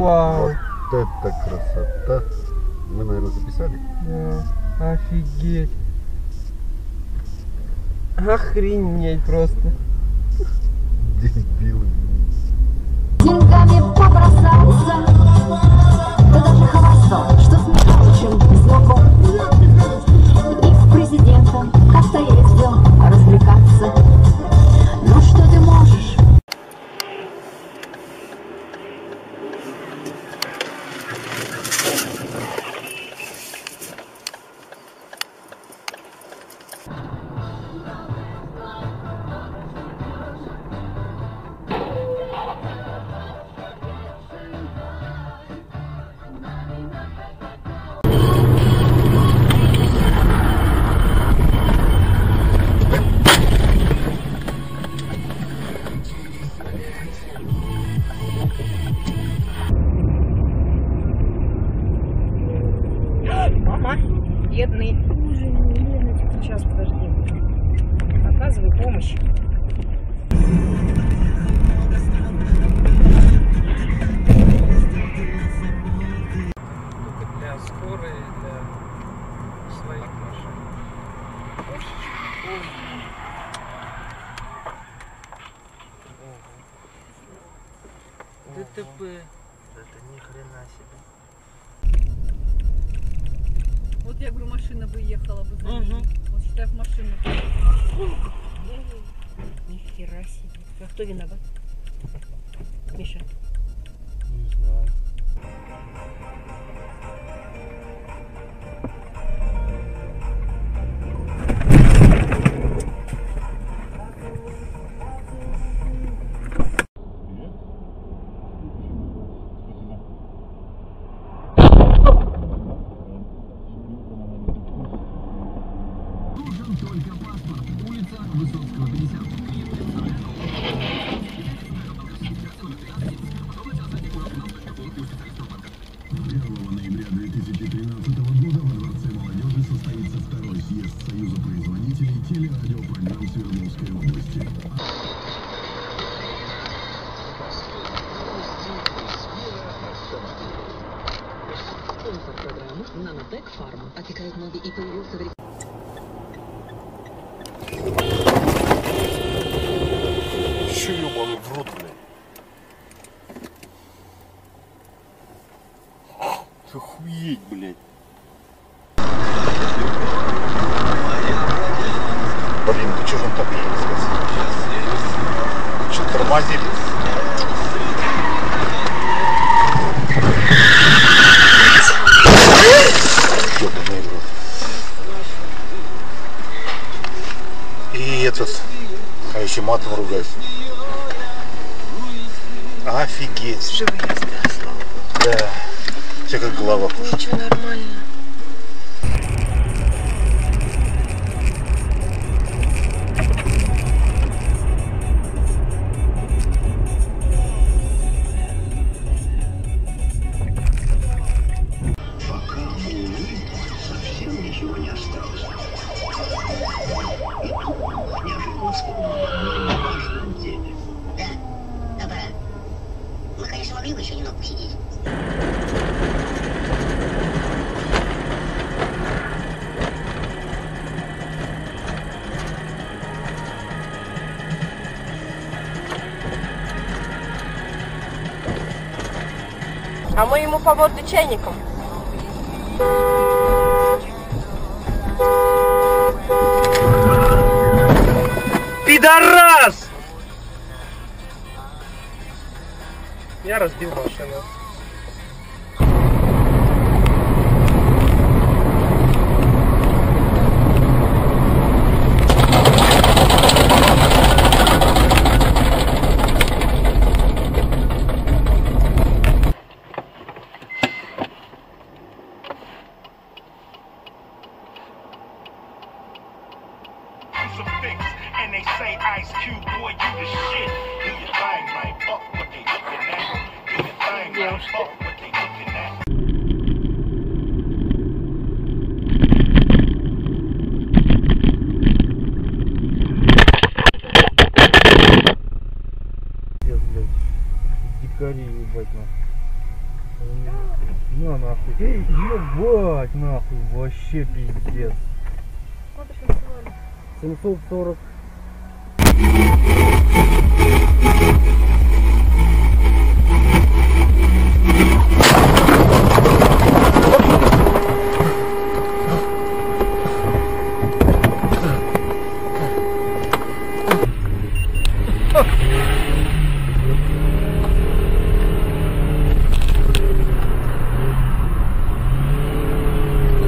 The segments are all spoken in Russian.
Вау. Вот это красота. Мы, наверное, записали. Да. Офигеть. Охренеть просто. Дебилы. деньгами бедный. Сейчас, подожди. Оказывай помощь. Только для скорой, для своих машин. ДТП. Это ни хрена себе. Вот я говорю, машина бы ехала бы. за ним. Вот считай, в машину. Нихера себе. А кто виноват? Миша. Не знаю. Телерадиопрограмм Свердловской области. Спонсор программы Нанотек Фарма. Опекает ноги и появился в так едет? Что тормозили? И этот, а еще матом ругается. Офигеть. Да. Все как голова пушит. Бы еще немного посидеть. А мы ему по воду чайником. Пидорас! Я разбил машину. Блядь. Дикари, ебать, нахуй. На нахуй. Ебать нахуй, вообще пиздец. 740.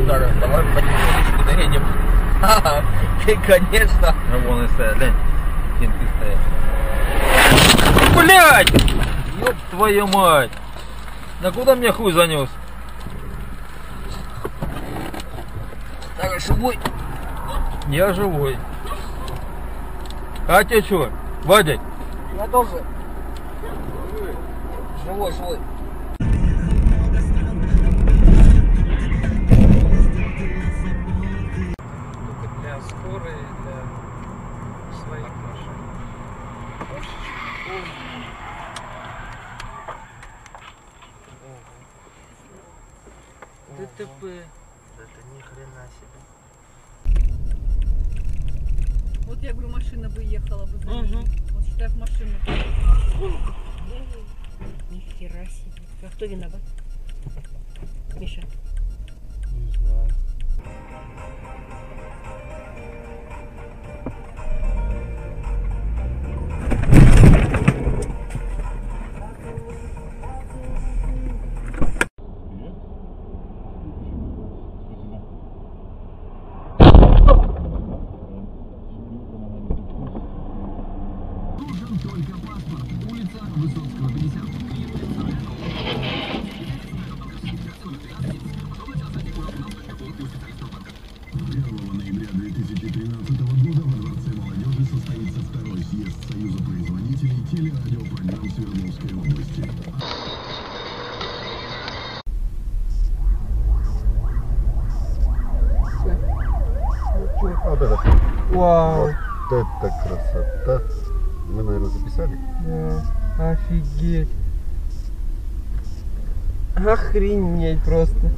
Так, давай потихонечку доедем. Ага, и, конечно. Ну, вон и стоят, глянь. Кенты стоят. Блять! Ёб твою мать! Да куда мне хуй занес? Так, живой? Я живой. А тебе что? Вадик? Я тоже. Живой, живой. Для скорой, для своих машин. ДТП. Это ни хрена себе. Вот я говорю, машина бы ехала бы за ним. Вот считай, в машину. Нихера себе. А кто виноват? Миша. Состоится второй съезд Союза производителей телерадиопрограмм Свердловской области. Вот это. Вау. Вот это красота. Мы, наверное, записали? Да, офигеть. Охренеть просто.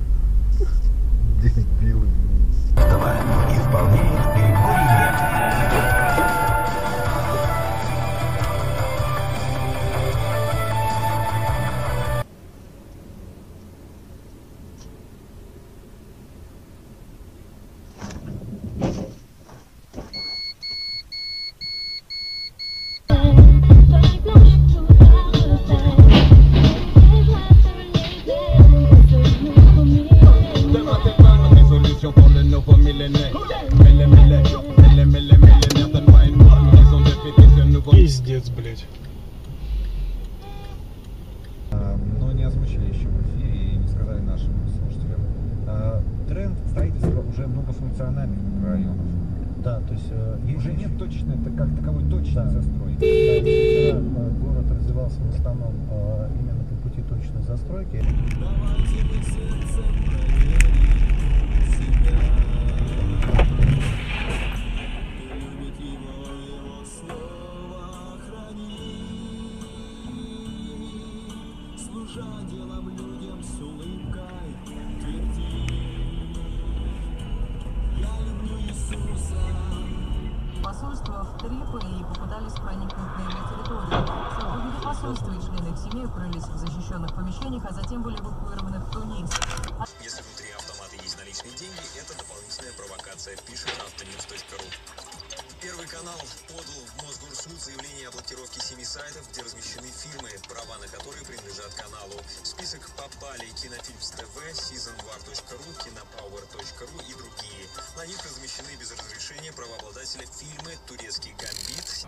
Блядь. но не озвучили еще в эфире и не сказали нашим слушателям. А, Тренд строительства уже многофункциональных микрорайонов. Да, то есть э, Уже нет точной, это как таковой точной Да. застройки. Да, вчера город развивался в основном э, именно по пути точной застройки. Посольства в Триполи попытались проникнуть на его территорию. Сотрудники посольства и члены их семей укрылись в защищенных помещениях, а затем были эвакуированы в Тунис. Если внутри автомата есть наличные деньги, это дополнительная провокация, пишет автоньюз.ру. Первый канал подал в Мосгорсуд заявление о блокировке семи сайтов, где размещены фильмы, права на которые принадлежат каналу. В список попали Кинофильмс ТВ, seasonwar.ru, кинопауэр.ру и другие. На них размещены без разрешения правообладателя фильмы «Турецкий гамбит»,